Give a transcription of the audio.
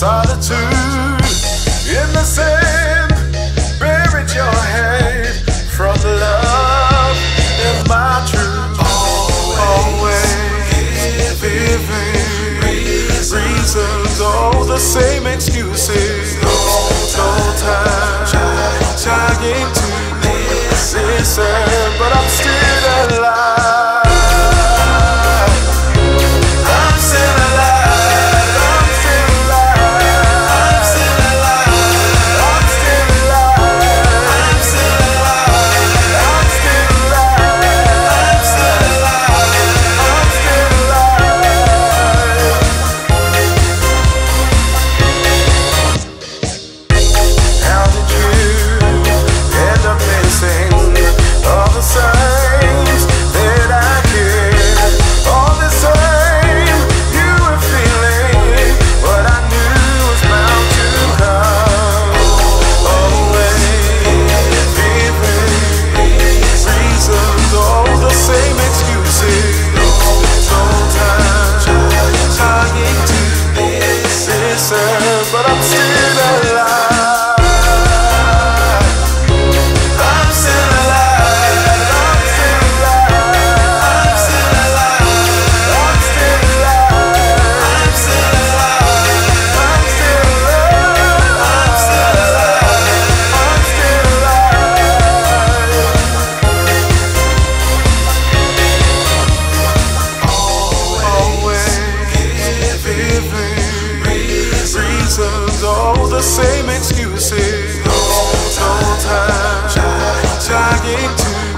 solitude in the sand. Buried your head from the love my truth. Always giving reasons, all the same excuses. No time trying to but I'm still alive. The same excuses. No time trying to